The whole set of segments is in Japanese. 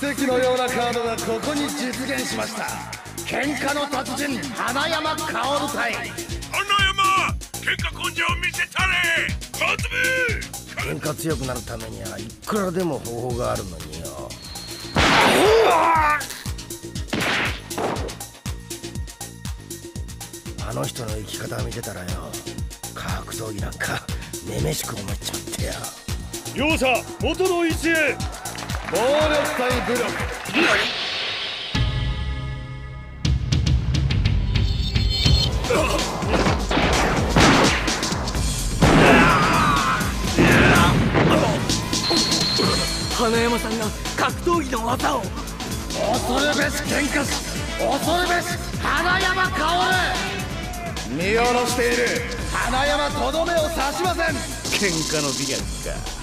奇跡のようなカードがここに実現しました。喧嘩の達人花山薫隊花山喧嘩根性を見せたれ。喧嘩強くなるためにはいくらでも方法があるのによ。あの人の生き方見てたらよ。格闘技なんかめめしく思っちまってよ。両者元の位置へ暴力対武力花山さんが格闘技の技を恐るべし喧嘩恐る。べし花山薫見下ろしている花山とどめを刺しません喧嘩の美学か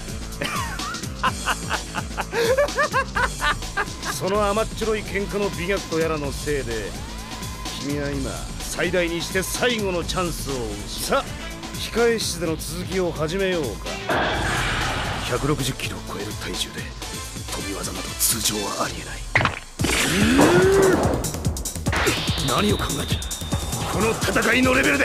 その甘っちょろい喧嘩の美学とやらのせいで君は今最大にして最後のチャンスをさあ控え室での続きを始めようか。160キロを超える体重で飛び技など通常はありえない。何を考えてる？この戦いのレベルで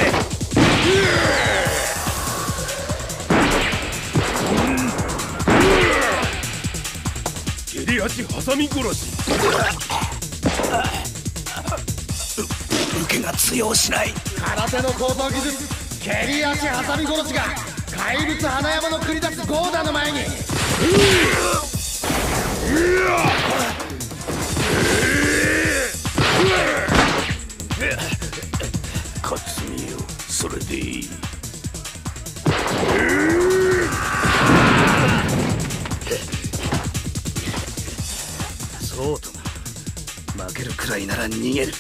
蹴り足挟み殺し。受けが通用しない。空手の高等技術。蹴り足挟み殺しが怪物花山の繰り出すゴーダの前に。勝そうとも負けるくらいなら逃げる。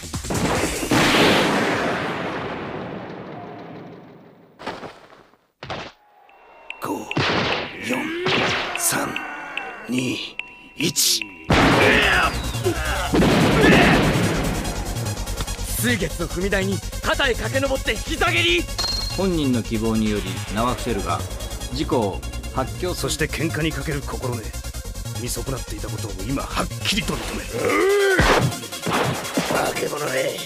五、四、三、二、一。水月の踏み台に肩へ駆け上って膝蹴り。本人の希望により名は伏せるが事故を発狂そして喧嘩にかける心根見損なっていたことを今はっきりと認める。化け物め。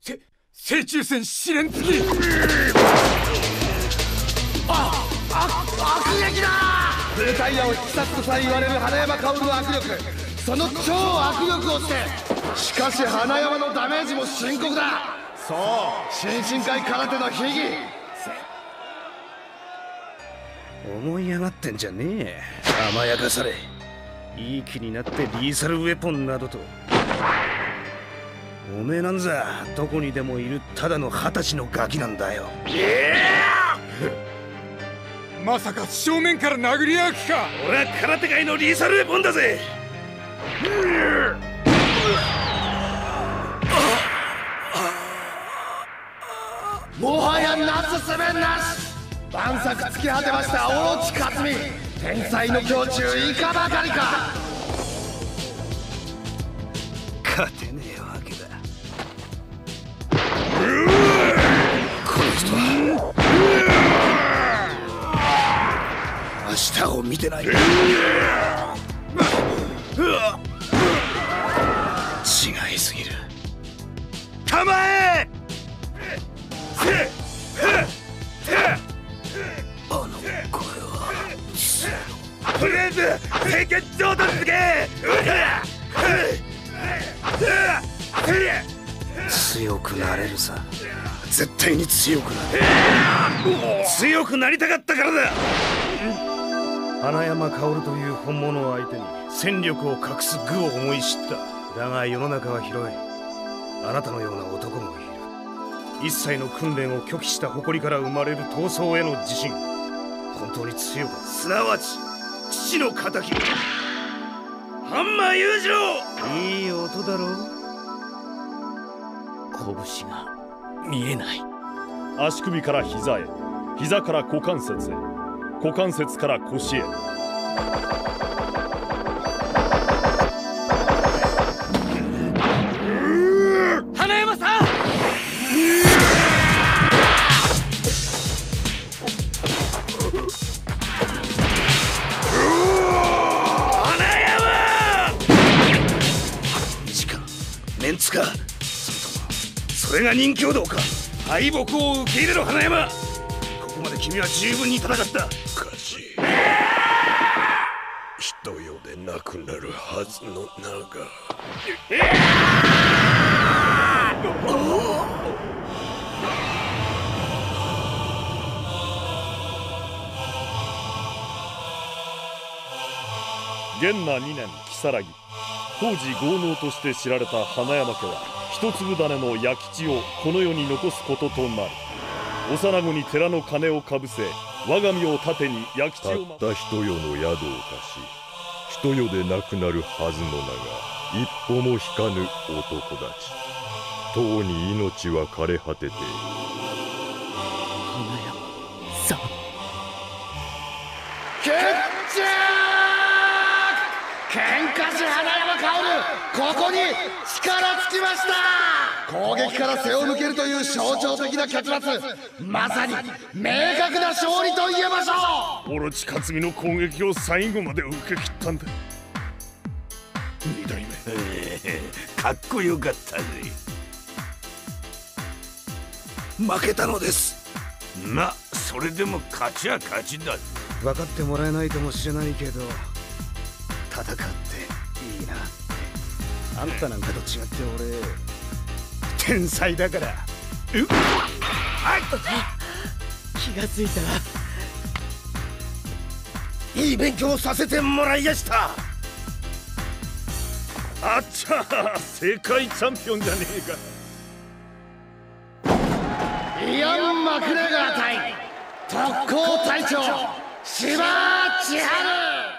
せ正中戦試練付き悪撃だ！ブルタイヤを引き裂くとさえ言われる花山薫の握力。その超握力をしてしかし花山のダメージも深刻だ。そう。新進会空手の秘技思い上がってんじゃねえ。甘やかされ。いい気になってリーサルウェポンなどと。おめえなんざどこにでもいるただの二十歳のガキなんだよ。まさか正面から殴り合う気か！俺は空手界のリーサルウェポンだぜ。もはやなすすべなし万策突き果てましたオロチ克実。天才の胸中いかばかりか。勝てねえわけだ。この人は。明日を見てない。りあえず清潔状態つけ強くなれるさ。絶対に強くなれ強くなりたかったからだ。花山薫という本物を相手に戦力を隠す愚を思い知った。だが世の中は広い。あなたのような男もいる。一切の訓練を拒否した誇りから生まれる闘争への自信。本当に強くすなわち父の仇ハンマー裕次郎。いい音だろ拳が見えない。足首から膝へ。膝から股関節へ。股関節から腰へか。それともそれが人気道か。敗北を受け入れろ花山。ここまで君は十分に戦った。しかし人よでなくなるはずの名が元那2年如月当時豪農として知られた花山家は一粒種の弥吉をこの世に残すこととなる。幼子に寺の鐘をかぶせ我が身を盾に弥吉をたった人世の宿を貸し人世でなくなるはずの名が一歩も引かぬ男たち。とうに命は枯れ果ててここに力尽きました。攻撃から背を向けるという象徴的な結末。まさに明確な勝利と言えましょう。オロチ克美の攻撃を最後まで受け切ったんだ。二代目。かっこよかったぜ。負けたのです。まそれでも勝ちは勝ちだ。分かってもらえないかもしれないけど戦っていいなあんたなんかと違って俺天才だから。気がついた。らいい勉強させてもらいやした。あっちゃ世界チャンピオンじゃねえか。イアン・マクレガー対特攻隊長芝千春